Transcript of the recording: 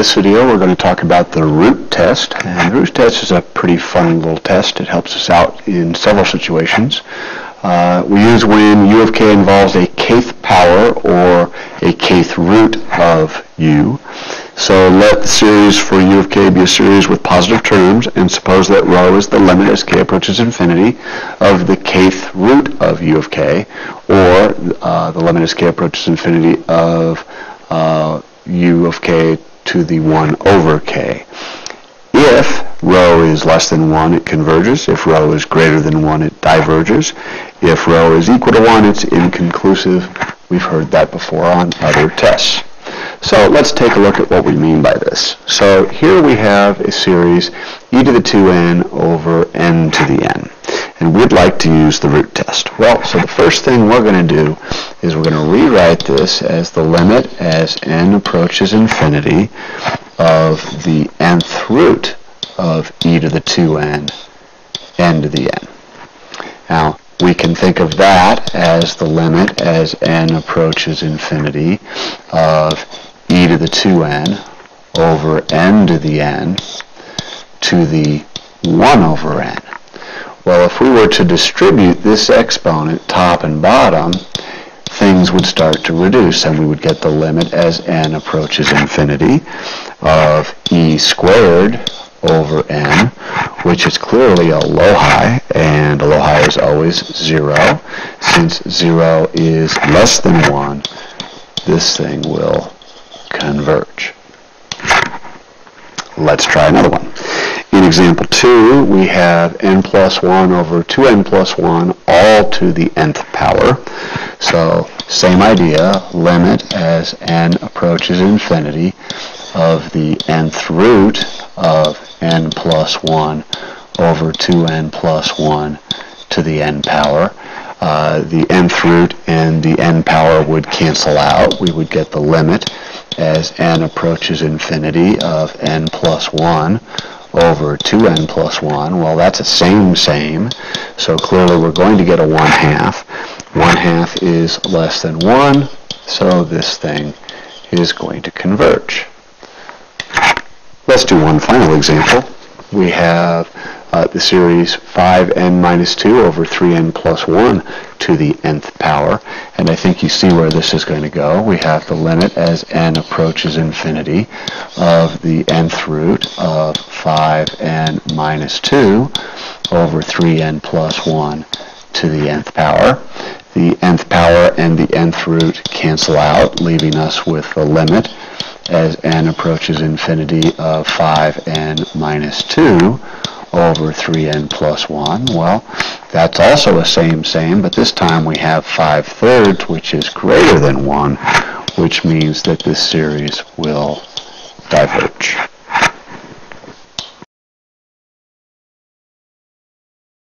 this video we're going to talk about the root test. And the root test is a pretty fun little test. It helps us out in several situations. Uh, we use when u of k involves a kth power or a kth root of u. So let the series for u of k be a series with positive terms and suppose that rho is the limit as k approaches infinity of the kth root of u of k or uh, the limit as k approaches infinity of uh, u of k to the 1 over k. If rho is less than 1, it converges. If rho is greater than 1, it diverges. If rho is equal to 1, it's inconclusive. We've heard that before on other tests. So let's take a look at what we mean by this. So here we have a series e to the 2n over n to the n. And we'd like to use the root test. Well, so the first thing we're going to do is we're going to rewrite this as the limit as n approaches infinity of the nth root of e to the 2n, n to the n. Now, we can think of that as the limit as n approaches infinity of e to the 2n over n to the n to the 1 over n. Well, if we were to distribute this exponent top and bottom, things would start to reduce and we would get the limit as n approaches infinity of e squared over n, which is clearly a loci, and a loci is always 0. Since 0 is less than 1, this thing will converge. Let's try another one. Example 2, we have n plus 1 over 2n plus 1 all to the nth power. So same idea, limit as n approaches infinity of the nth root of n plus 1 over 2n plus 1 to the n power. Uh, the nth root and the n power would cancel out. We would get the limit as n approaches infinity of n plus 1 over 2n plus 1. Well, that's a same same, so clearly we're going to get a 1 half. 1 half is less than 1, so this thing is going to converge. Let's do one final example. We have uh, the series 5n minus 2 over 3n plus 1 to the nth power. And I think you see where this is going to go. We have the limit as n approaches infinity of the nth root of 5n minus 2 over 3n plus 1 to the nth power. The nth power and the nth root cancel out, leaving us with the limit as n approaches infinity of 5n minus 2 over 3n plus 1. Well, that's also a same same, but this time we have 5 thirds, which is greater than 1, which means that this series will.